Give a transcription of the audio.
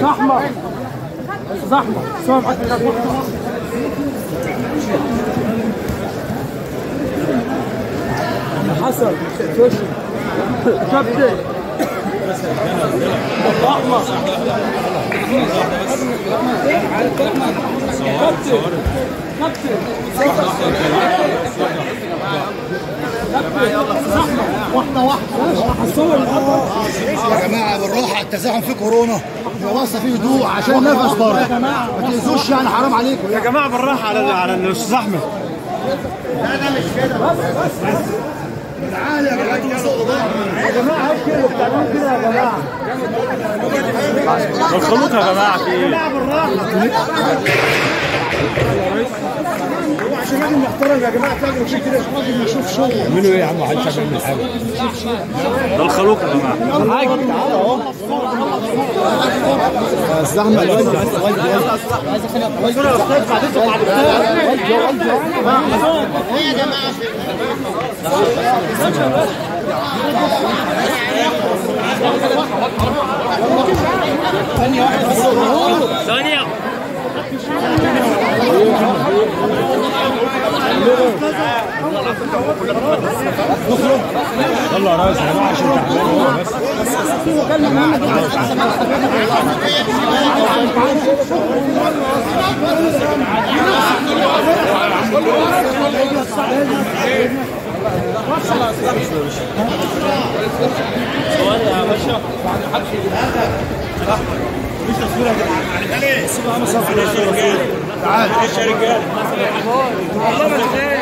زحمة زحمة سامعك حسن كابتن احمر كابتن يا جماعة بالراحة التزاحم في كورونا. الوصفه فيه هدوء عشان نفس برضه. ما تأذوش يعني حرام عليكم. يا جماعة بالراحة على على الزحمة الخلوط يا جماعة في إيه؟ عشان راجل محترم يا جماعة تاجروا كده كده راجل يشوف شغل اعملوا إيه يا عم محدش يعمل حاجة ده الخلوق يا جماعة الزحمه ثانية. يلا يا ريس يا جماعة عشان تعبانين بس. يا